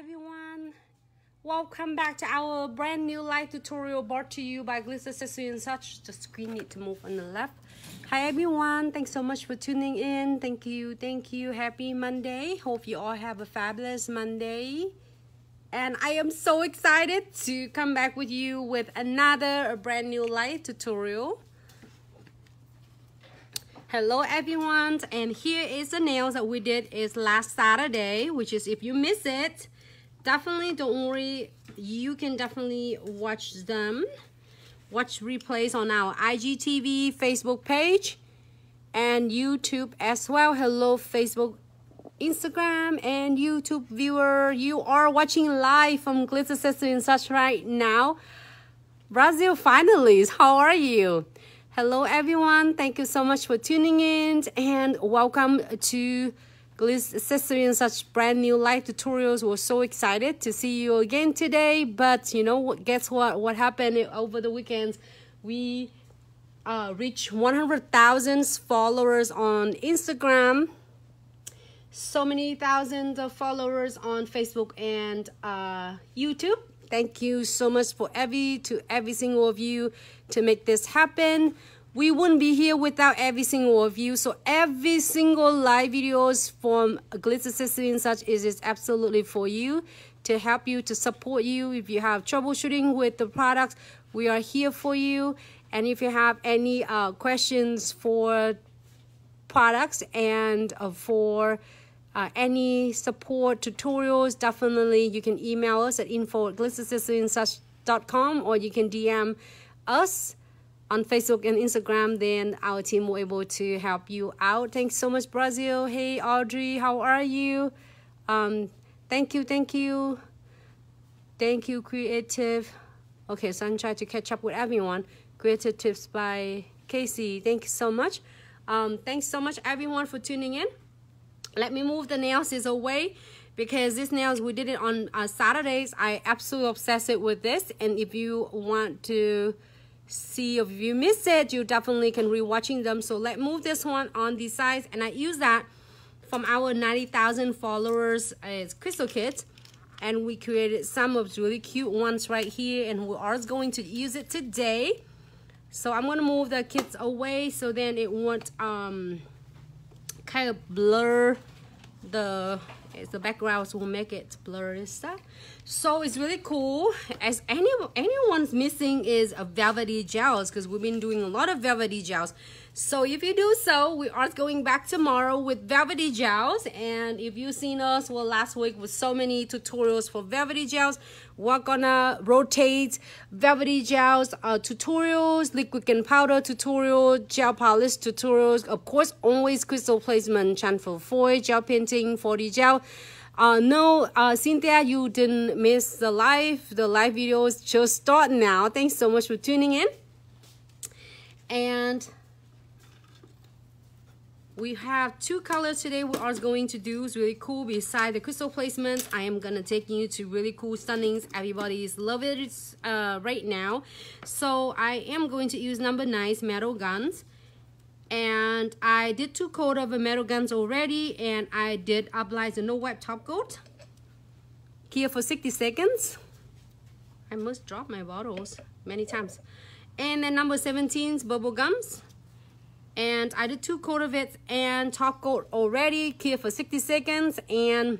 everyone. Welcome back to our brand new live tutorial brought to you by Glitz Accessory and such the screen need to move on the left. Hi everyone. Thanks so much for tuning in. Thank you thank you. Happy monday. Hope you all have a fabulous monday. And I am so excited to come back with you with another brand new live tutorial. Hello everyone. And here is the nails that we did is last Saturday which is if you miss it definitely don't worry. You can definitely watch them. Watch replays on our IGTV Facebook page and YouTube as well. Hello Facebook Instagram and YouTube viewer. You are watching live from Accessory and such right now. Brazil finalists how are you? Hello everyone. Thank you so much for tuning in and welcome to Glitz Accessory and such brand new live tutorials. We're so excited to see you again today. But you know, guess what? What happened over the weekends? We uh, reached 100,000 followers on Instagram. So many thousands of followers on Facebook and uh, YouTube. Thank you so much for every to every single of you to make this happen we wouldn't be here without every single of you. So every single live videos from Glitz Accessory and such is just absolutely for you to help you, to support you. If you have troubleshooting with the products, we are here for you. And if you have any uh, questions for products and uh, for uh, any support tutorials, definitely you can email us at info at or you can DM us on Facebook and Instagram, then our team will able to help you out. Thanks so much, Brazil. Hey, Audrey, how are you? Um, thank you, thank you. Thank you, Creative. Okay, so I'm trying to catch up with everyone. Creative Tips by Casey. Thank you so much. Um, thanks so much, everyone, for tuning in. Let me move the nails away because these nails, we did it on uh, Saturdays. I absolutely obsessed it with this. And if you want to see if you miss it you definitely can rewatching them so let move this one on the sides. And i use that from our 90,000 followers it's crystal kit and we created some of really cute ones right here and we are going to use it today. So i'm going to move the kits away so then it won't um kind of blur the the backgrounds will make it blurry stuff so it's really cool. As any anyone's missing is a velvety gels because we've been doing a lot of velvety gels so if you do so we are going back tomorrow with velvety gels and if you've seen us well last week with so many tutorials for velvety gels we're gonna rotate velvety gels uh, tutorials liquid and powder tutorial gel polish tutorials of course always crystal placement transfer foil gel painting 40 gel uh, no, uh, Cynthia, you didn't miss the live. The live videos just start now. Thanks so much for tuning in. And we have two colors today. We are going to do is really cool beside the crystal placements. I am gonna take you to really cool stunnings. Everybody's love it uh, right now. So i am going to use number nine metal guns. And I did two coat of metal guns already and I did apply the no wipe top coat. Here for 60 seconds. I must drop my bottles many times. And then number 17's bubble gums and I did two coat of it and top coat already here for 60 seconds and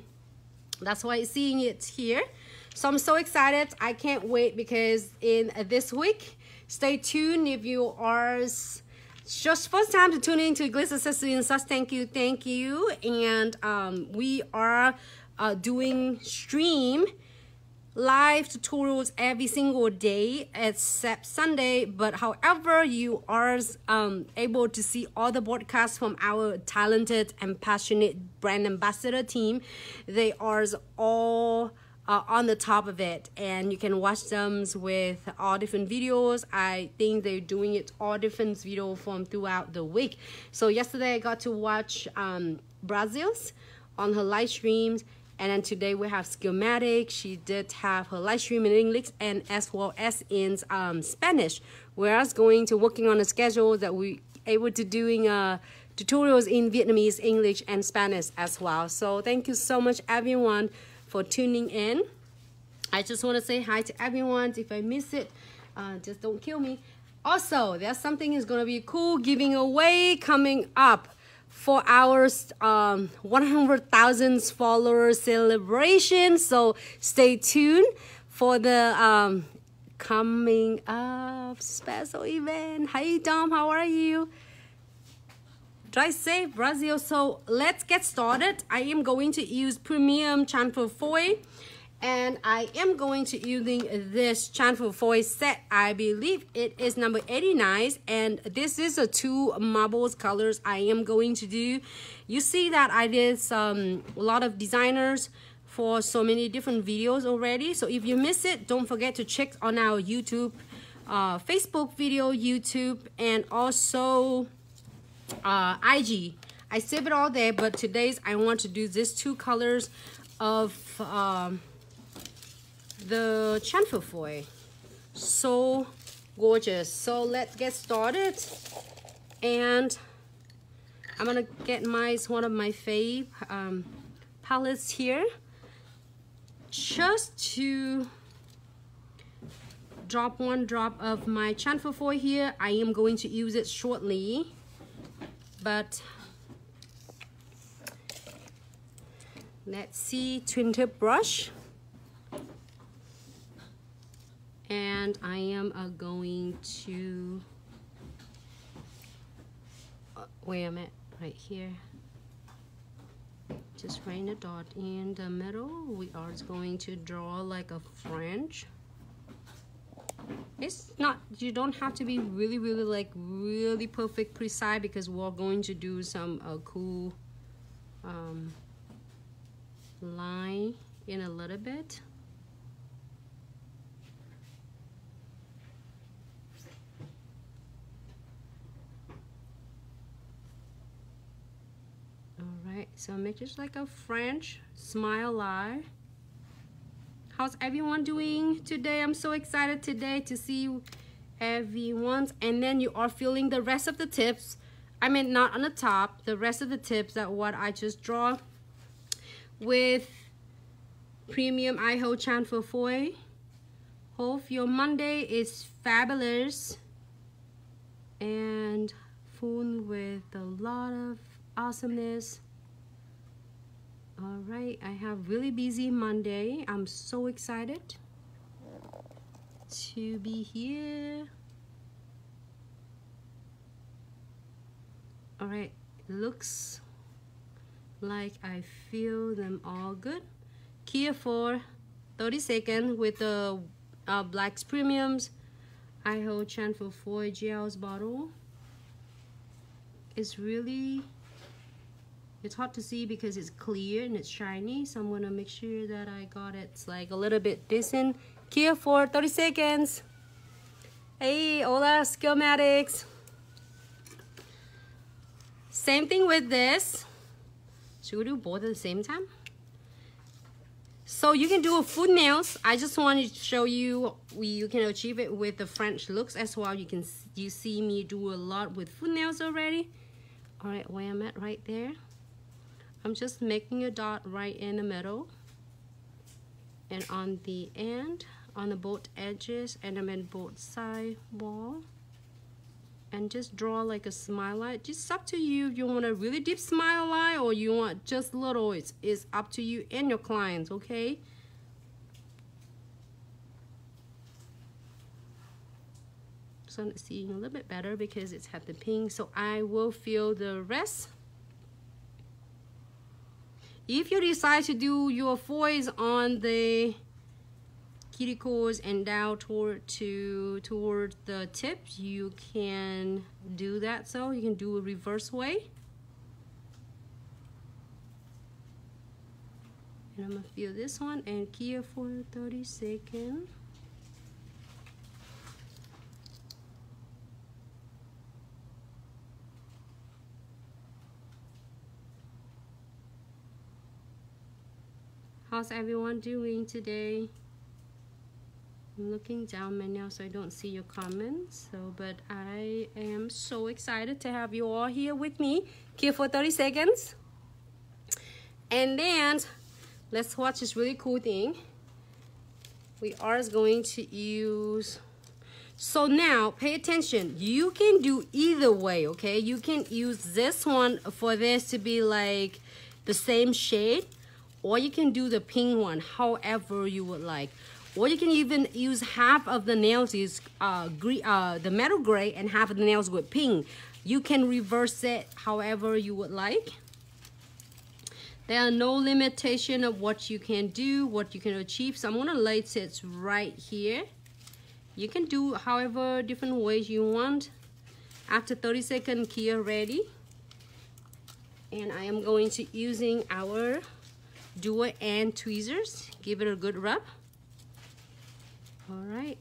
that's why you're seeing it here so I'm so excited I can't wait because in this week stay tuned if you are just first time to tune in to and thank you, thank you. And um, we are uh, doing stream live tutorials every single day except Sunday. But however, you are um, able to see all the broadcasts from our talented and passionate brand ambassador team. They are all uh, on the top of it and you can watch them with all different videos i think they're doing it all different video from throughout the week so yesterday i got to watch um brazil's on her live streams and then today we have Skillmatic. She did have her live stream in English and as well as in um, Spanish. Whereas going to working on a schedule that we able to doing uh, tutorials in Vietnamese, English, and Spanish as well. So thank you so much everyone for tuning in. I just want to say hi to everyone. If I miss it, uh, just don't kill me. Also, there's something is going to be cool giving away coming up for our um, 100,000 followers celebration. So stay tuned for the um, coming up special event. Hi, Dom. How are you? Drive safe, Brazil. So let's get started. I am going to use premium transfer foil and I am going to using this transfer foil set. I believe it is number 89 and this is a two marbles colors I am going to do. You see that I did some a lot of designers for so many different videos already. So if you miss it, don't forget to check on our YouTube, uh, Facebook video, YouTube, and also uh, IG. I save it all there, but today's I want to do these two colors of um, the transfer foil. So gorgeous. So let's get started. And I'm gonna get my one of my fave um, palettes here. Just to drop one drop of my transfer foil here. I am going to use it shortly but let's see twin tip brush and I am uh, going to uh, wait a minute right here. Just write a dot in the middle. We are going to draw like a French. It's not you don't have to be really really like really perfect precise because we're going to do some uh, cool um, line in a little bit all right so make just like a French smile line how's everyone doing today? I'm so excited today to see everyone's and then you are feeling the rest of the tips. I mean not on the top the rest of the tips that what i just draw with premium iho for foil hope your monday is fabulous and full with a lot of awesomeness all right i have really busy monday. I'm so excited to be here. All right looks like i feel them all good. Kia for 30 seconds with the uh, blacks premiums. Iho transfer foil gels bottle. It's really it's hard to see because it's clear and it's shiny so I'm gonna make sure that I got it like a little bit decent. Kia for 30 seconds. Hey hola Skillmatics same thing with this. Should we do both at the same time? So you can do a foot nails I just wanted to show you you can achieve it with the French looks as well. You can you see me do a lot with foot nails already. All right where I'm at right there I'm just making a dot right in the middle. And on the end on the both edges and I'm in both side wall. And just draw like a smile line. Just up to you. You want a really deep smile line or you want just little it's, it's up to you and your clients okay? So I'm seeing a little bit better because it's had the pink. So I will fill the rest if you decide to do your foils on the cuticles and down toward to toward the tips you can do that. So you can do a reverse way. And I'm gonna feel this one. And Kia for 30 seconds How's everyone doing today? I'm looking down my now so I don't see your comments. So, but I am so excited to have you all here with me. Here for 30 seconds. And then let's watch this really cool thing we are going to use so now pay attention you can do either way okay you can use this one for this to be like the same shade or you can do the pink one however you would like or you can even use half of the nails is uh, green, uh, the metal gray and half of the nails with pink you can reverse it however you would like there are no limitation of what you can do, what you can achieve. So I'm gonna light it right here. You can do however different ways you want. After 30 second Kia ready. And I am going to using our dual end tweezers. Give it a good rub. All right.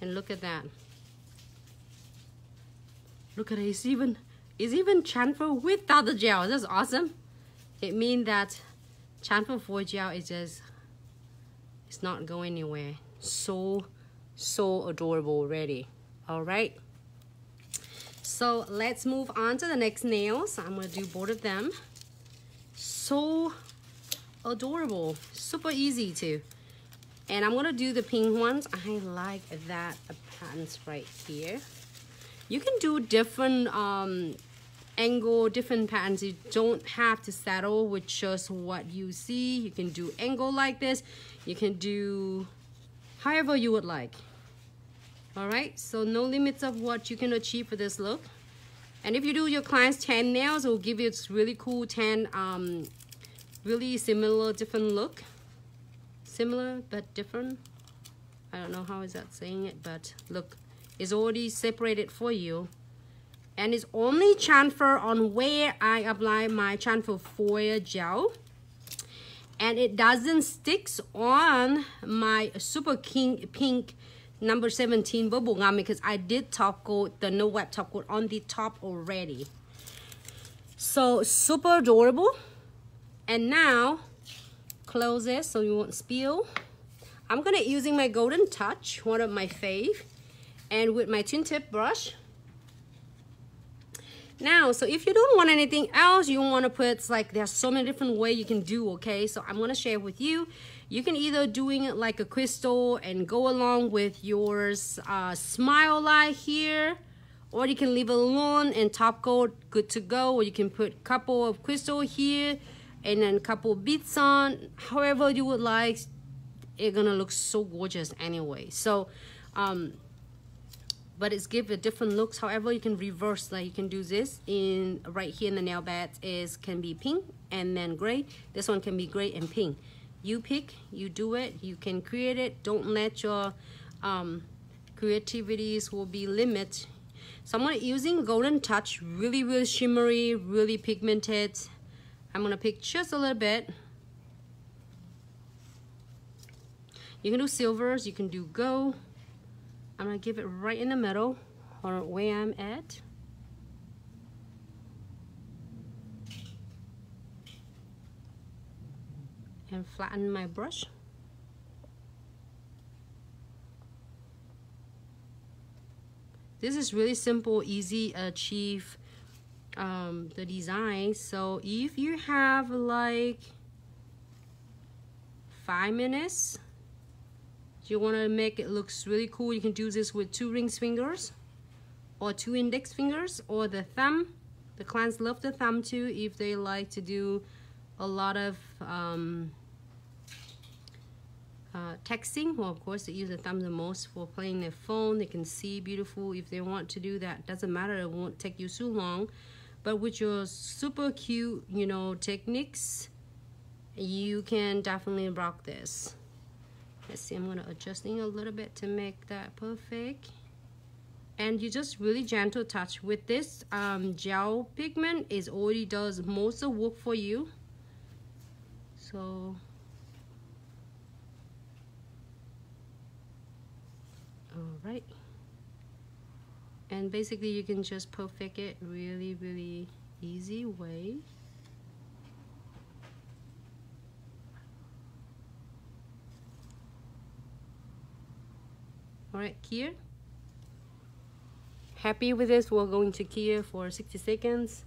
And look at that. Look at it, it's even, it's even transfer without the gel. That's awesome. It means that transfer for gel is just, it's not going anywhere. So, so adorable already. All right. So let's move on to the next nails. I'm gonna do both of them. So adorable, super easy too. And I'm gonna do the pink ones. I like that patterns right here. You can do different um, angle, different patterns. You don't have to settle with just what you see. You can do angle like this. You can do however you would like. All right, so no limits of what you can achieve for this look. And if you do your client's 10 nails, it will give you this really cool 10, um, really similar different look. Similar but different. I don't know how is that saying it but look it's already separated for you. And it's only transfer on where I apply my transfer foil gel. And it doesn't sticks on my super king pink number 17 bubble gum because I did top coat the no wet top coat on the top already so super adorable and now close it so you won't spill. I'm gonna using my Golden Touch, one of my fave, and with my twin tip brush. Now, so if you don't want anything else, you want to put like there's so many different way you can do, okay? So I'm gonna share with you. You can either doing it like a crystal and go along with yours uh, smile light here, or you can leave it alone and top coat, good to go. Or you can put couple of crystal here, and then couple beads on however you would like it's gonna look so gorgeous anyway so um but it's give a different looks. However you can reverse like you can do this in right here in the nail bed is can be pink and then gray. This one can be gray and pink. You pick you do it you can create it. Don't let your um creativities will be limit. So i'm using golden touch really really shimmery really pigmented. I'm gonna pick just a little bit. You can do silvers, you can do gold. I'm gonna give it right in the middle or where I'm at. And flatten my brush. This is really simple, easy, achieve um, the design. So if you have like five minutes, you want to make it looks really cool, you can do this with two rings fingers or two index fingers or the thumb. The clients love the thumb too if they like to do a lot of um, uh, texting. Well, of course, they use the thumb the most for playing their phone. They can see beautiful if they want to do that. Doesn't matter. It won't take you too long but with your super cute you know techniques you can definitely rock this let's see I'm gonna adjusting a little bit to make that perfect. And you just really gentle touch with this um, gel pigment is already does most of the work for you. So all right. And basically you can just perfect it really really easy way all right here happy with this, we're going to cure for 60 seconds.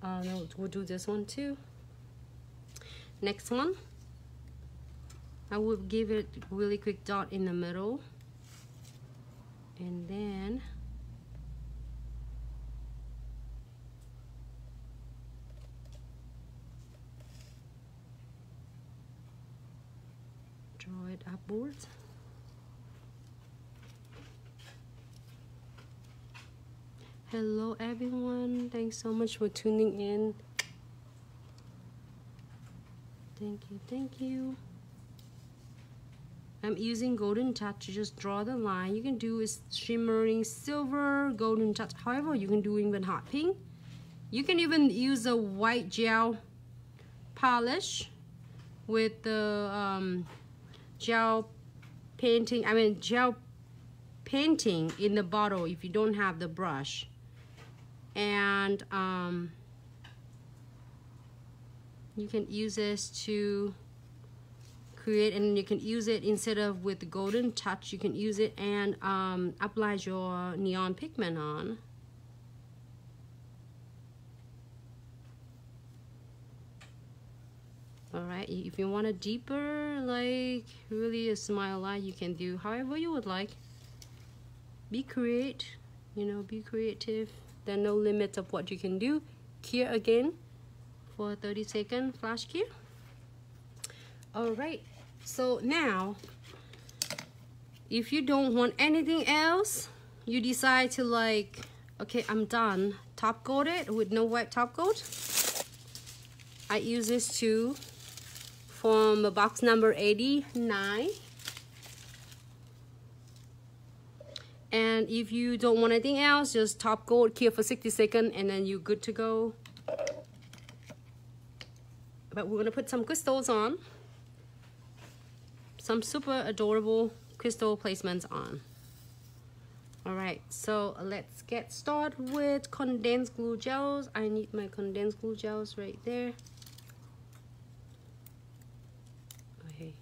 Uh, no, we'll do this one too. Next one. I will give it really quick dot in the middle. And then draw it upwards. Hello everyone, thanks so much for tuning in. Thank you, thank you. I'm using golden touch to just draw the line. You can do is shimmering silver, golden touch, however you can do even hot pink. You can even use a white gel polish with the um, gel painting, I mean gel painting in the bottle if you don't have the brush. And um, you can use this to create and you can use it instead of with the golden touch you can use it and um, apply your neon pigment on. All right if you want a deeper like really a smile line you can do however you would like. Be create you know be creative there are no limits of what you can do. Cure again for 30 second flash cure all right. So now if you don't want anything else you decide to like okay i'm done. Top coat it with no wipe top coat. I use this too from box number 89 and if you don't want anything else just top coat here for 60 seconds and then you're good to go but we're gonna put some crystals on some super adorable crystal placements on all right so let's get started with condensed glue gels i need my condensed glue gels right there Okay,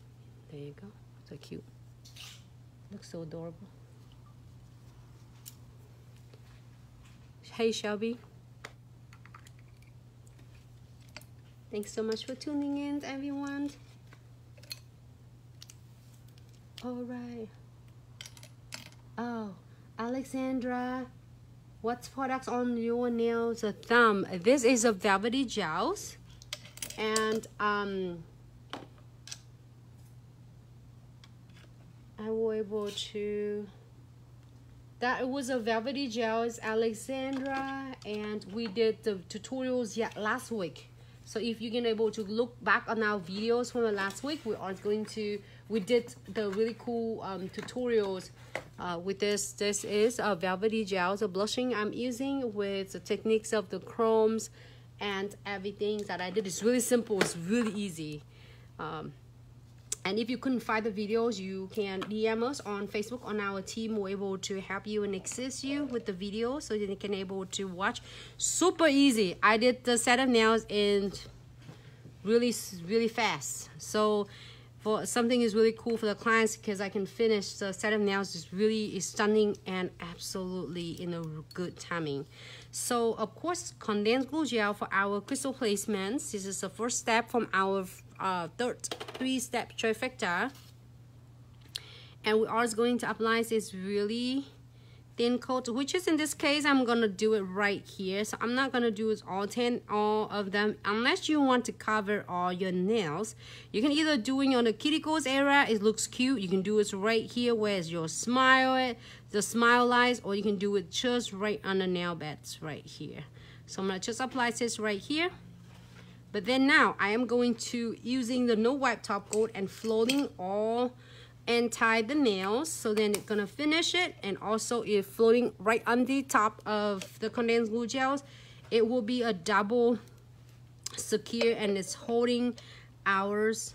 There you go. So cute. Looks so adorable. Hey, Shelby. Thanks so much for tuning in, everyone. All right. Oh, Alexandra, what's products on your nails? A thumb. This is a velvety gels, and um, I was able to that was a velvety gels Alexandra and we did the tutorials yet last week. So if you're gonna able to look back on our videos from the last week we are going to we did the really cool um, tutorials uh, with this. This is a velvety gels a blushing I'm using with the techniques of the chromes and everything that I did. It's really simple. It's really easy. Um, and if you couldn't find the videos, you can DM us on Facebook on our team. We're able to help you and assist you with the videos so you can able to watch. Super easy. I did the set of nails in really, really fast. So for something is really cool for the clients because I can finish the set of nails is really stunning and absolutely in a good timing. So of course, condensed glue gel for our crystal placements. This is the first step from our uh, third three-step trifecta. And we are going to apply this really thin coat, which is in this case, I'm to do it right here. So I'm not to do it all 10, all of them, unless you want to cover all your nails. You can either do it on the cuticles area, it looks cute. You can do it right here where your smile, the smile lines, or you can do it just right on the nail beds right here. So I'm to just apply this right here. But then now I am going to using the no wipe top coat and floating all and tie the nails. So then it's gonna finish it and also if floating right on the top of the condensed glue gels, it will be a double secure and it's holding ours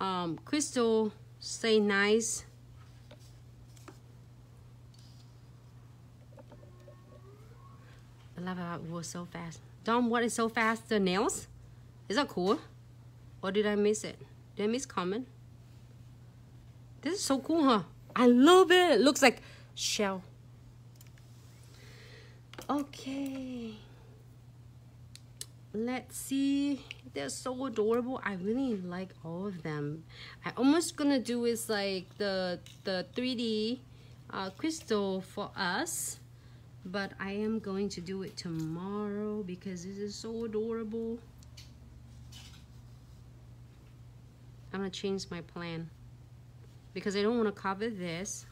um, crystal stay nice I love how it was so fast. Dom, what is so fast? The nails? Is that cool? Or did I miss it? Did I miss comment? This is so cool, huh? I love it. it looks like shell. Okay. Let's see. They're so adorable. I really like all of them. I almost gonna do is like the the 3D uh, crystal for us. But I am going to do it tomorrow because this is so adorable. I'm gonna change my plan because I don't want to cover this.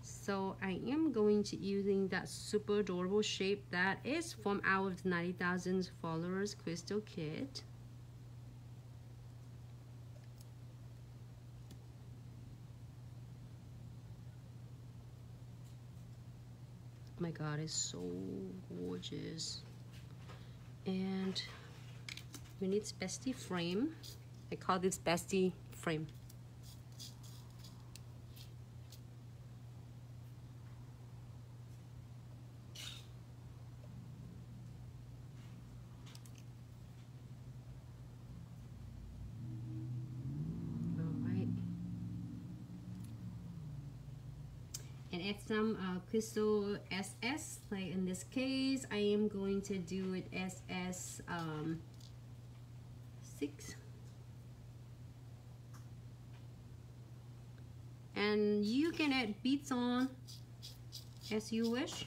So I am going to using that super adorable shape that is from our 90,000 followers crystal kit my god it's so gorgeous. And we need bestie frame I call this bestie frame. And add some uh, crystal SS like in this case I am going to do it SS um, 6 and you can add beads on as you wish.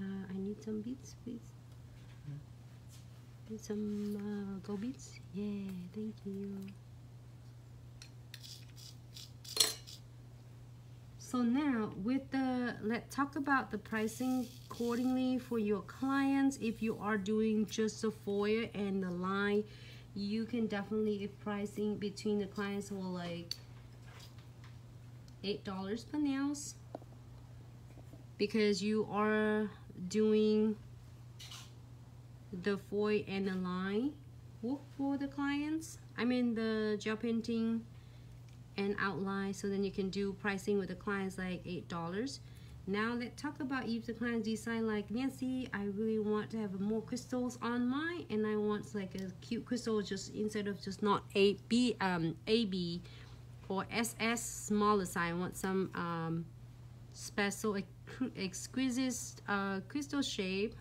Uh, I need some beads please. Need some uh, go beads yeah thank you. So now with the, let's talk about the pricing accordingly for your clients. If you are doing just the foyer and the line, you can definitely pricing between the clients will like $8 per nails because you are doing the foil and the line work for the clients. I mean the gel painting and outline so then you can do pricing with the clients like eight dollars now let's talk about the client design like Nancy. I really want to have more crystals on mine and I want like a cute crystal just instead of just not A B um AB or SS smaller size. I want some um, special exquisite uh, crystal shape.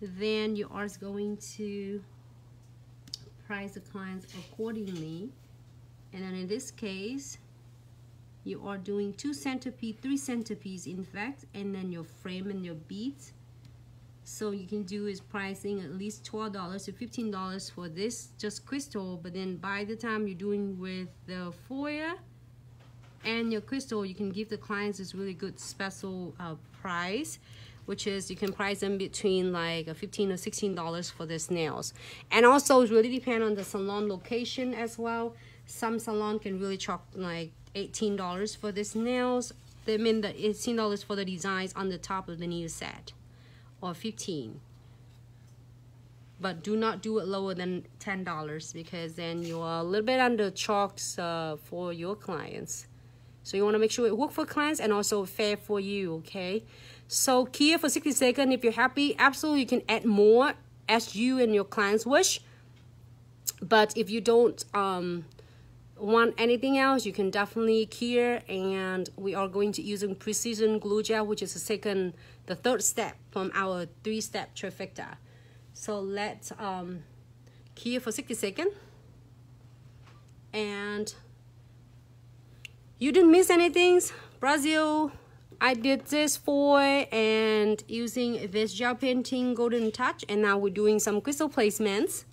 Then you are going to price the clients accordingly. And then in this case you are doing two centipede three centerpiece in fact and then your frame and your beads. So you can do is pricing at least $12 to $15 for this just crystal but then by the time you're doing with the foyer and your crystal you can give the clients this really good special uh, price which is you can price them between like a 15 or 16 dollars for this nails. And also it really depend on the salon location as well some salon can really chalk like $18 for this nails. They mean the $18 for the designs on the top of the nail set or 15 but do not do it lower than $10 because then you are a little bit under chalks uh, for your clients. So you want to make sure it work for clients and also fair for you, okay? So here for 60 seconds, if you're happy, absolutely you can add more as you and your clients wish. But if you don't, um, want anything else you can definitely cure. and we are going to using precision glue gel which is the second the third step from our three step trifecta. So let's um key for 60 seconds. And you didn't miss anything. Brazil I did this for and using this gel painting golden touch and now we're doing some crystal placements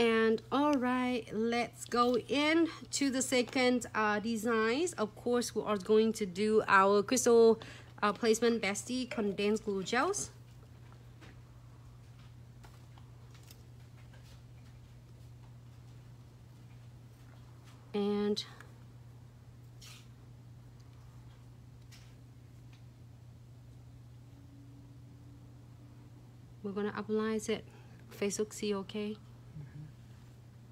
and all right let's go in to the second uh, designs. Of course we are going to do our crystal uh, placement bestie condensed glue gels. And we're gonna apply it. Face look see okay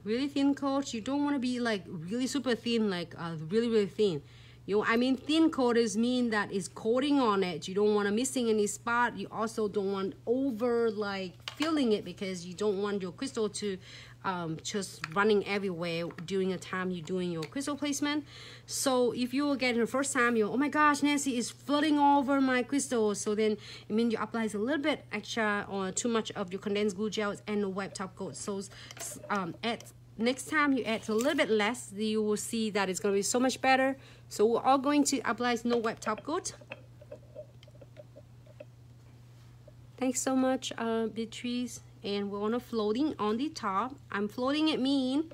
really thin coat you don't want to be like really super thin like uh, really really thin. You know, I mean thin coaters mean that it's coating on it. You don't want to missing any spot. You also don't want over like filling it because you don't want your crystal to um, just running everywhere during the time you're doing your crystal placement. So if you will get in the first time, you oh my gosh, Nancy is flooding over my crystals. So then it means you apply a little bit extra or too much of your condensed glue gels and the wipe top coat. So um, add next time you add a little bit less, you will see that it's going to be so much better. So we're all going to apply no wipe top coat. Thanks so much, uh, Beatrice. And we're gonna floating on the top. I'm floating it mean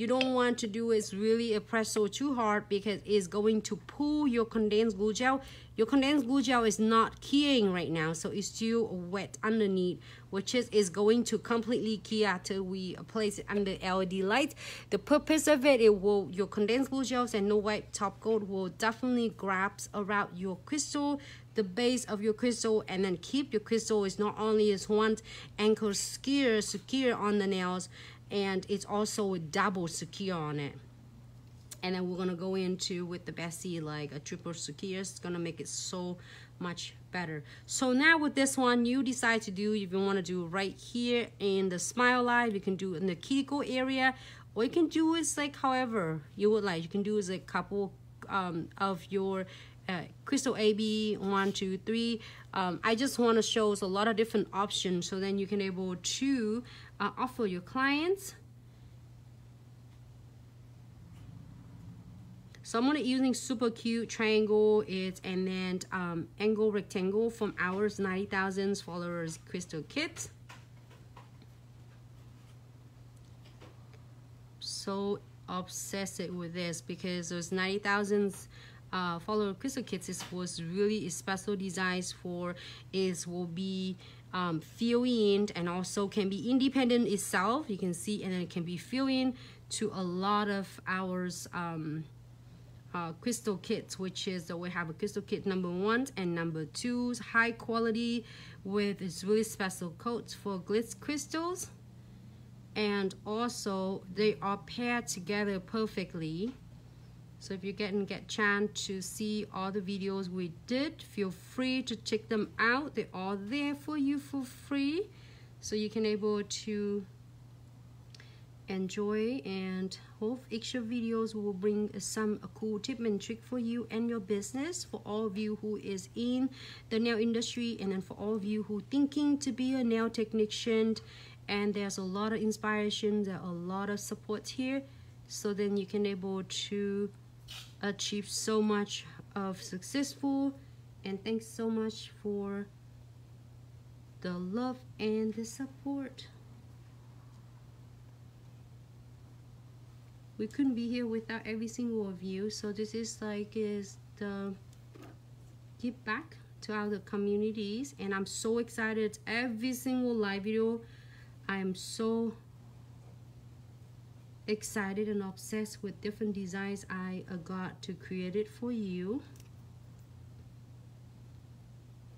you don't want to do is really press so too hard because it's going to pull your condensed glue gel. Your condensed glue gel is not keying right now, so it's still wet underneath, which is, is going to completely key after we place it under LED light. The purpose of it, it will your condensed glue gels and no wipe top coat will definitely grabs around your crystal the base of your crystal and then keep your crystal. Is not only is one anchor secure secure on the nails and it's also a double secure on it. And then we're gonna go into with the Bessie like a triple secure. It's gonna make it so much better. So now with this one you decide to do if you want to do right here in the smile line you can do in the cuticle area or you can do is like however you would like. You can do is a couple um, of your uh, crystal AB one two three. Um, I just want to show a lot of different options so then you can able to uh, offer your clients. So I'm gonna using super cute triangle. It's and then um, angle rectangle from ours 90,000 followers crystal kit. So obsessed with this because those 90,000 uh, follow crystal kits is was really special designs for is will be um, fill in and also can be independent itself. You can see and it can be fill in to a lot of ours um, uh, crystal kits which is uh, we have a crystal kit number one and number two high quality with its really special coats for glitz crystals. And also they are paired together perfectly so if you get get chance to see all the videos we did, feel free to check them out. They're all there for you for free. So you can able to enjoy and hope extra videos will bring some cool tip and trick for you and your business for all of you who is in the nail industry and then for all of you who thinking to be a nail technician and there's a lot of inspiration there are a lot of support here so then you can able to achieve so much of successful and thanks so much for the love and the support. We couldn't be here without every single of you so this is like is the give back to other communities and i'm so excited every single live video. I am so excited and obsessed with different designs I uh, got to create it for you.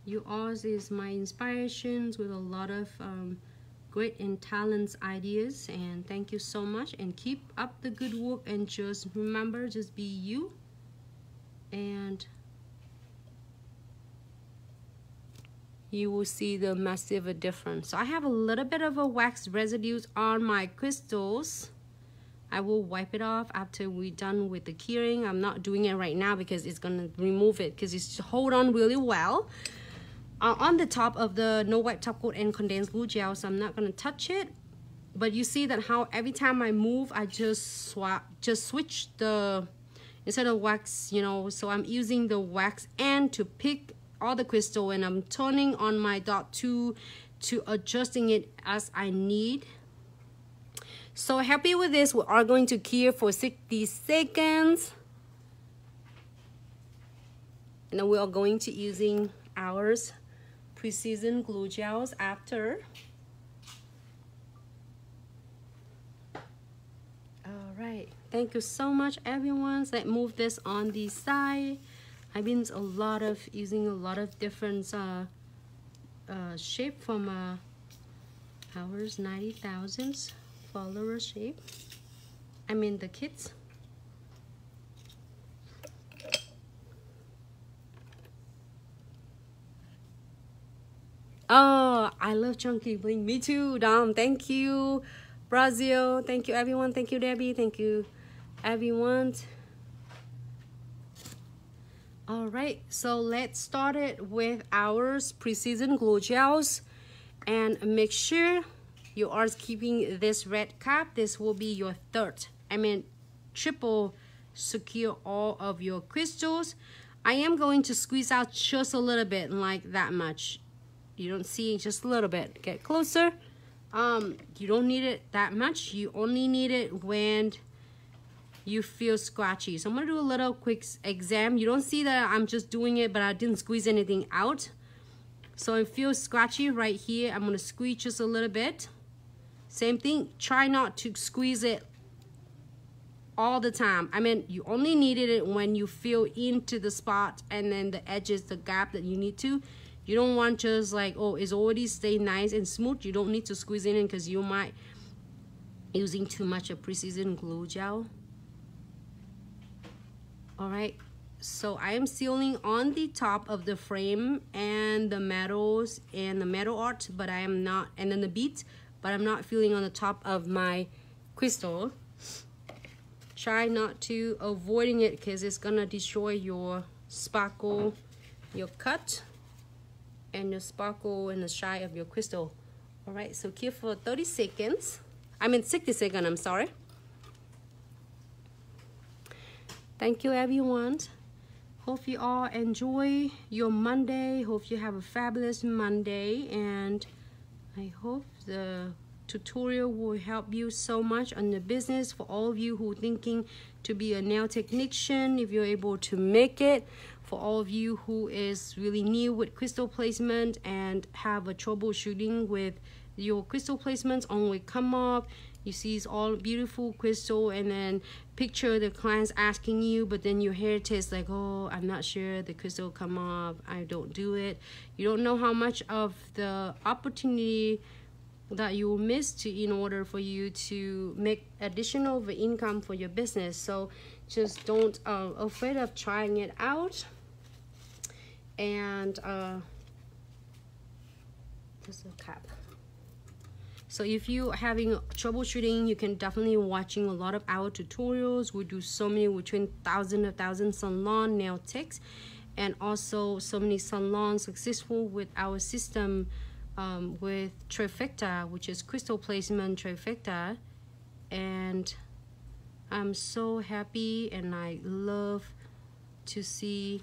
You all is my inspirations with a lot of um, great and talents ideas and thank you so much and keep up the good work and just remember just be you and you will see the massive difference. So I have a little bit of a wax residues on my crystals I will wipe it off after we're done with the keyring. I'm not doing it right now because it's gonna remove it because it's hold on really well. Uh, on the top of the no wipe top coat and condensed glue gel, so I'm not gonna touch it. But you see that how every time I move, I just swap, just switch the, instead of wax, you know, so I'm using the wax end to pick all the crystal and I'm turning on my dot two to adjusting it as I need so happy with this, we are going to cure for 60 seconds. And we are going to using ours precision glue gels after. All right, thank you so much everyone. Let's move this on the side. I've been a lot of using a lot of different uh, uh, shape from uh, ours 90,000s follower shape I mean the kids Oh, I love chunky bling. Me too, Dom. Thank you Brazil. Thank you, everyone. Thank you, Debbie. Thank you, everyone. All right, so let's start it with our Precision Glue Gels and make sure you are keeping this red cap. This will be your third, I mean, triple secure all of your crystals. I am going to squeeze out just a little bit, like that much. You don't see just a little bit. Get closer. Um, you don't need it that much. You only need it when you feel scratchy. So I'm gonna do a little quick exam. You don't see that I'm just doing it, but I didn't squeeze anything out. So it feels scratchy right here. I'm gonna squeeze just a little bit. Same thing, try not to squeeze it all the time. I mean, you only needed it when you feel into the spot and then the edges, the gap that you need to. You don't want just like, oh, it's already stay nice and smooth. You don't need to squeeze it in because you might using too much of precision glue gel. All right, so I am sealing on the top of the frame and the metals and the metal art, but I am not, and then the beads, but I'm not feeling on the top of my crystal. Try not to avoiding it because it's gonna destroy your sparkle, your cut, and your sparkle and the shine of your crystal. All right, so keep for 30 seconds. I mean 60 seconds, I'm sorry. Thank you everyone. Hope you all enjoy your Monday. Hope you have a fabulous Monday and I hope the tutorial will help you so much on the business for all of you who thinking to be a nail technician if you're able to make it. For all of you who is really new with crystal placement and have a troubleshooting with your crystal placements only come up you see it's all beautiful crystal and then picture the clients asking you but then your hair tastes like oh i'm not sure the crystal will come up. I don't do it. You don't know how much of the opportunity that you will miss to in order for you to make additional income for your business. So just don't uh, afraid of trying it out. And uh, this is a cap so if you are having troubleshooting, you can definitely watching a lot of our tutorials. We do so many we train thousands thousands and thousand salon nail techs and also so many salons successful with our system um, with trifecta, which is crystal placement trifecta. And I'm so happy and I love to see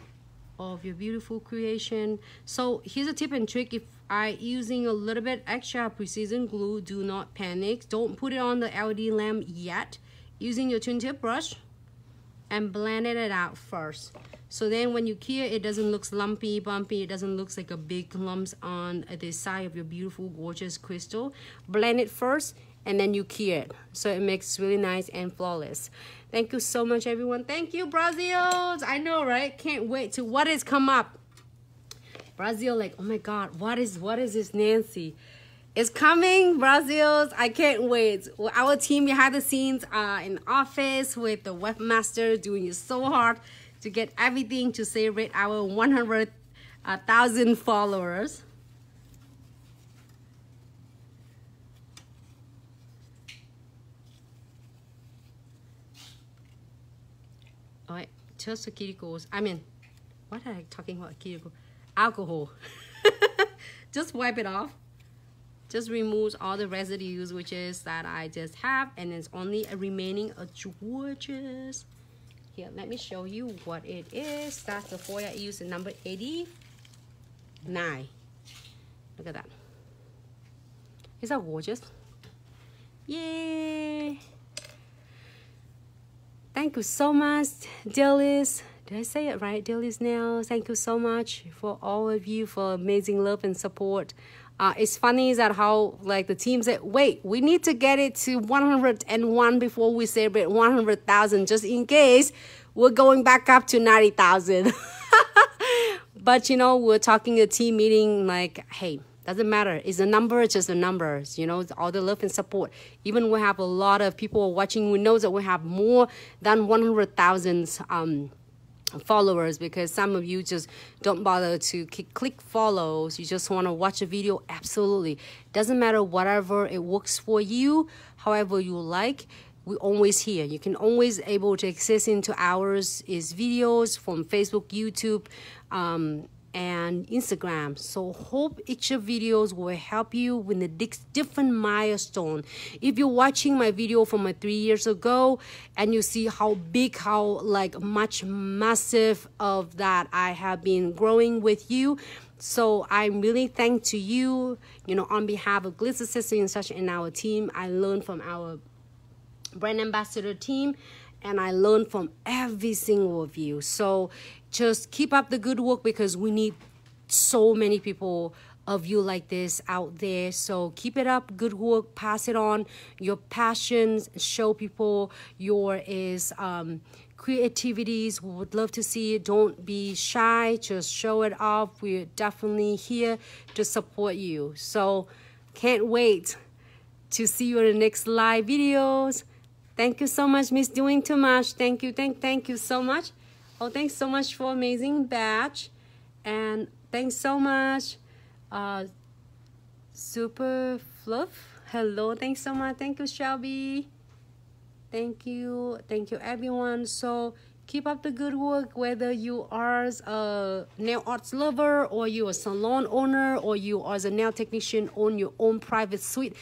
of your beautiful creation. So here's a tip and trick if I using a little bit extra precision glue. Do not panic. Don't put it on the LED lamp yet. Using your twin tip brush and blend it out first. So then when you cure, it doesn't look lumpy, bumpy. It doesn't look like a big lumps on the side of your beautiful, gorgeous crystal. Blend it first and then you cure it. So it makes really nice and flawless. Thank you so much, everyone. Thank you, Brazils. I know, right? Can't wait to what has come up. Brazil, like, oh my God, what is what is this Nancy? It's coming, Brazils. I can't wait. Our team behind the scenes uh, in office with the webmaster doing it so hard to get everything to celebrate our 100,000 uh, followers. All right, just the cuticles. I mean, what am I talking about cuticle? alcohol. just wipe it off. Just removes all the residues, which is that I just have, and it's only a remaining a gorgeous. Here, let me show you what it is. That's the foil I use, number 89. Look at that. Is that gorgeous? Yay! Thank you so much, Dillis did I say it right, Dilly's Nails? Thank you so much for all of you for amazing love and support. Uh, it's funny that how like the team said, wait, we need to get it to 101 before we celebrate 100,000 just in case we're going back up to 90,000. but you know, we're talking a team meeting like, hey, doesn't matter. It's a number, it's just a number. You know, all the love and support. Even we have a lot of people watching. We know that we have more than 100,000 um, followers because some of you just don't bother to click follows you just want to watch a video absolutely doesn't matter whatever it works for you however you like we always here you can always able to access into ours is videos from facebook youtube um, and Instagram. So hope each of videos will help you with the different milestone. If you're watching my video from my three years ago and you see how big, how like much massive of that I have been growing with you. So I'm really thank to you, you know, on behalf of Glitz Accessory and such and our team. I learned from our brand ambassador team and I learn from every single of you. So just keep up the good work because we need so many people of you like this out there. So keep it up, good work, pass it on. Your passions, show people your is um, creativities. We would love to see it. Don't be shy, just show it off. We're definitely here to support you. So can't wait to see you in the next live videos. Thank you so much, Miss Doing Too Much. Thank you, thank, thank you so much. Oh, thanks so much for amazing batch. And thanks so much, uh, Super Fluff. Hello, thanks so much. Thank you, Shelby. Thank you, thank you, everyone. So keep up the good work, whether you are a nail arts lover or you are a salon owner or you are a nail technician on your own private suite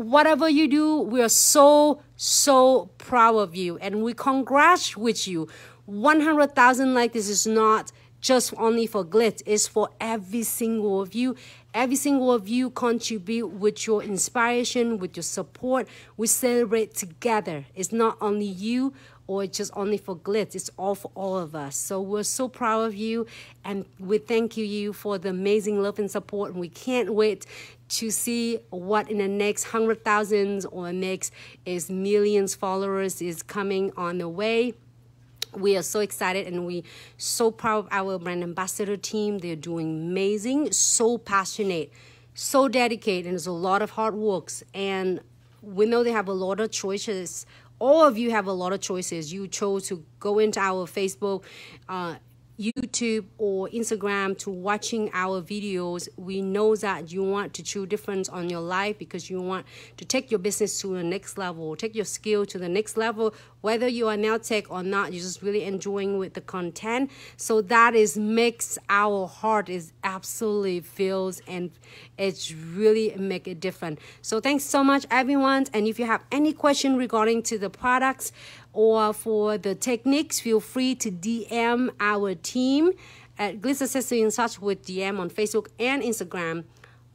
whatever you do, we are so, so proud of you and we congratulate you. 100,000 like this is not just only for Glitz, it's for every single of you. Every single of you contribute with your inspiration, with your support. We celebrate together. It's not only you or just only for Glitz. It's all for all of us. So we're so proud of you and we thank you, you for the amazing love and support. And we can't wait to see what in the next hundred thousands or next is millions followers is coming on the way. We are so excited and we so proud of our brand ambassador team. They're doing amazing so passionate so dedicated and there's a lot of hard works. And we know they have a lot of choices. All of you have a lot of choices. You chose to go into our facebook uh, YouTube or Instagram to watching our videos, we know that you want to choose difference on your life because you want to take your business to the next level, take your skill to the next level, whether you are now tech or not, you're just really enjoying with the content. So that is makes our heart is absolutely feels and it's really make it different. So thanks so much everyone. And if you have any question regarding to the products, or for the techniques, feel free to DM our team at Glitz Accessory and Such with DM on Facebook and Instagram.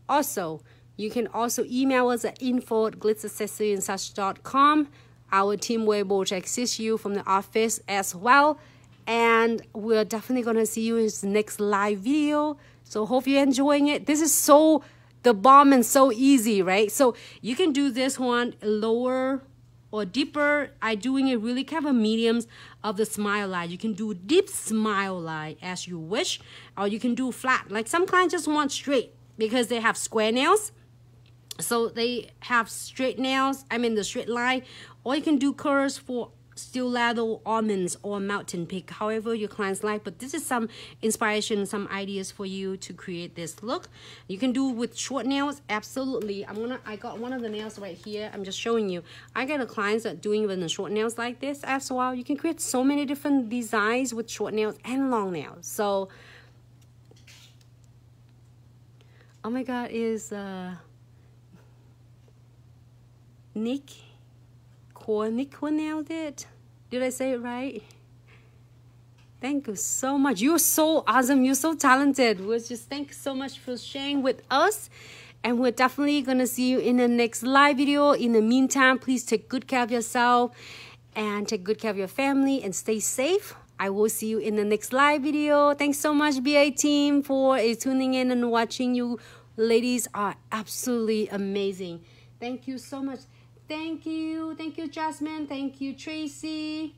Also, you can also email us at info at glitzaccessoryandsuch.com. Our team will be able to assist you from the office as well. And we're definitely going to see you in the next live video. So hope you're enjoying it. This is so the bomb and so easy, right? So you can do this one lower or deeper. I doing it really kind of mediums of the smile line. You can do deep smile line as you wish, or you can do flat. Like some clients just want straight because they have square nails. So they have straight nails, I mean the straight line, or you can do curves for stiletto almonds or mountain peak however your clients like but this is some inspiration some ideas for you to create this look. You can do with short nails absolutely. I'm gonna i got one of the nails right here i'm just showing you. I got a clients that doing even the short nails like this as well you can create so many different designs with short nails and long nails. So oh my god is uh nick Nico nailed it. Did I say it right? Thank you so much. You're so awesome. You're so talented. We're just thank you so much for sharing with us. And we're definitely going to see you in the next live video. In the meantime, please take good care of yourself and take good care of your family and stay safe. I will see you in the next live video. Thanks so much, BA team, for tuning in and watching. You ladies are absolutely amazing. Thank you so much. Thank you. Thank you, Jasmine. Thank you, Tracy.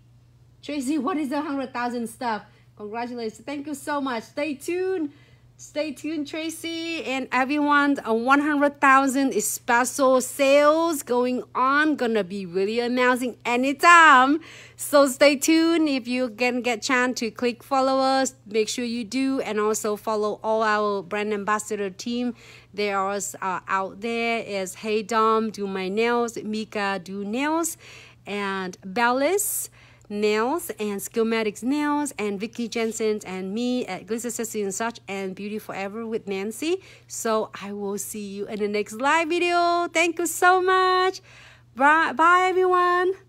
Tracy, what is the 100,000 stuff? Congratulations. Thank you so much. Stay tuned. Stay tuned, Tracy and everyone. A 100,000 special sales going on. Gonna be really amazing anytime. So stay tuned. If you can get chance to click follow us, make sure you do. And also follow all our brand ambassador team. They are uh, out there is Hey Dom, Do My Nails, Mika, Do Nails, and Bellis nails and Skillmatics nails and Vicky Jensen and me at Glitter and such and Beauty Forever with Nancy. So I will see you in the next live video. Thank you so much. Bye, bye everyone.